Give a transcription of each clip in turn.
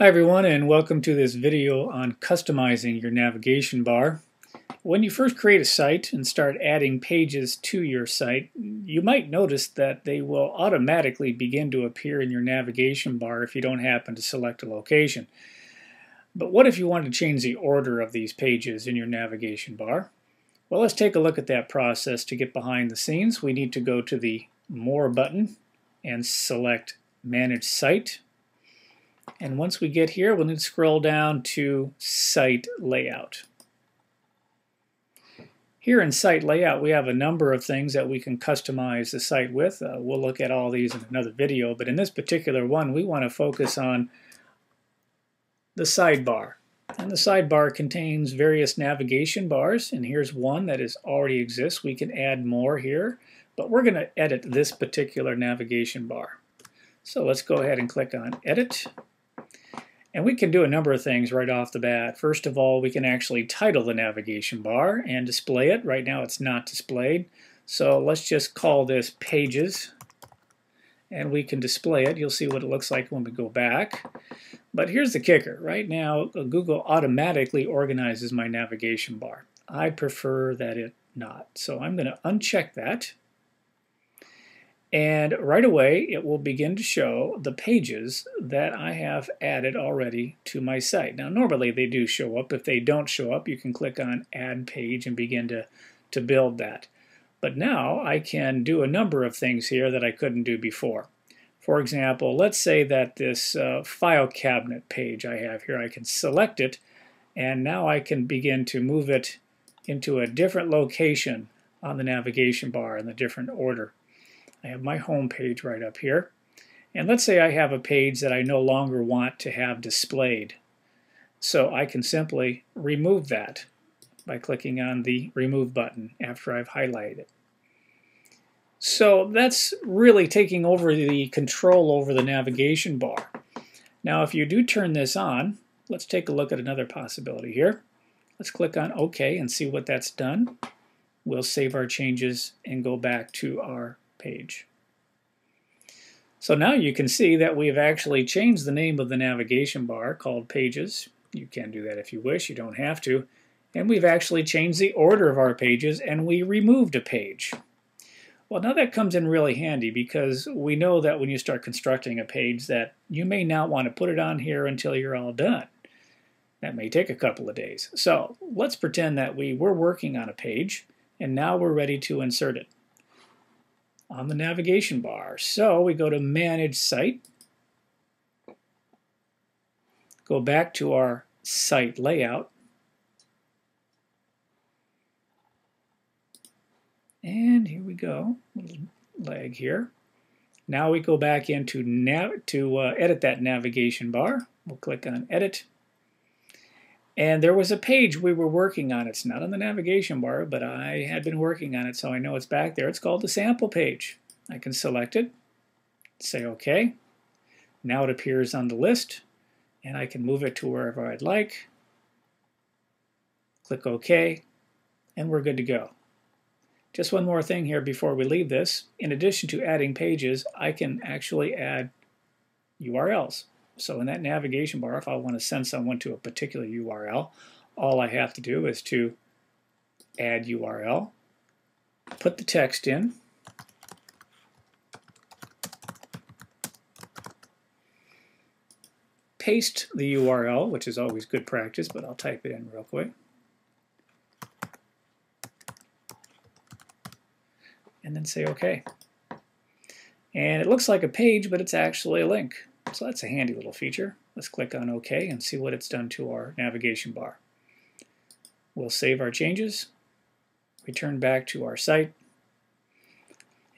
Hi everyone and welcome to this video on customizing your navigation bar. When you first create a site and start adding pages to your site, you might notice that they will automatically begin to appear in your navigation bar if you don't happen to select a location. But what if you want to change the order of these pages in your navigation bar? Well, let's take a look at that process to get behind the scenes. We need to go to the More button and select Manage Site and once we get here, we'll need to scroll down to Site Layout. Here in Site Layout, we have a number of things that we can customize the site with. Uh, we'll look at all these in another video, but in this particular one, we want to focus on the sidebar. And the sidebar contains various navigation bars, and here's one that is already exists. We can add more here, but we're going to edit this particular navigation bar. So let's go ahead and click on Edit. And we can do a number of things right off the bat. First of all, we can actually title the navigation bar and display it. Right now it's not displayed. So let's just call this Pages. And we can display it. You'll see what it looks like when we go back. But here's the kicker. Right now, Google automatically organizes my navigation bar. I prefer that it not. So I'm going to uncheck that. And right away, it will begin to show the pages that I have added already to my site. Now, normally they do show up. If they don't show up, you can click on Add Page and begin to, to build that. But now I can do a number of things here that I couldn't do before. For example, let's say that this uh, file cabinet page I have here, I can select it, and now I can begin to move it into a different location on the navigation bar in a different order. I have my home page right up here. And let's say I have a page that I no longer want to have displayed. So I can simply remove that by clicking on the Remove button after I've highlighted it. So that's really taking over the control over the navigation bar. Now if you do turn this on, let's take a look at another possibility here. Let's click on OK and see what that's done. We'll save our changes and go back to our page. So now you can see that we've actually changed the name of the navigation bar called Pages. You can do that if you wish, you don't have to. And we've actually changed the order of our pages and we removed a page. Well, now that comes in really handy because we know that when you start constructing a page that you may not want to put it on here until you're all done. That may take a couple of days. So let's pretend that we were working on a page and now we're ready to insert it on the navigation bar. So we go to Manage Site, go back to our site layout, and here we go, little lag here. Now we go back into nav to uh, edit that navigation bar. We'll click on Edit. And there was a page we were working on. It's not on the navigation bar, but I had been working on it, so I know it's back there. It's called the sample page. I can select it, say OK. Now it appears on the list, and I can move it to wherever I'd like. Click OK, and we're good to go. Just one more thing here before we leave this. In addition to adding pages, I can actually add URLs. So in that navigation bar, if I want to send someone to a particular URL, all I have to do is to add URL, put the text in, paste the URL, which is always good practice, but I'll type it in real quick. And then say OK. And it looks like a page, but it's actually a link. So that's a handy little feature. Let's click on OK and see what it's done to our navigation bar. We'll save our changes, return back to our site,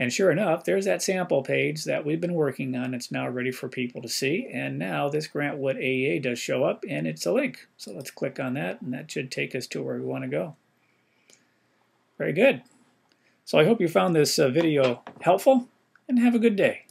and sure enough, there's that sample page that we've been working on. It's now ready for people to see. And now this Grant Wood AEA does show up, and it's a link. So let's click on that, and that should take us to where we want to go. Very good. So I hope you found this uh, video helpful, and have a good day.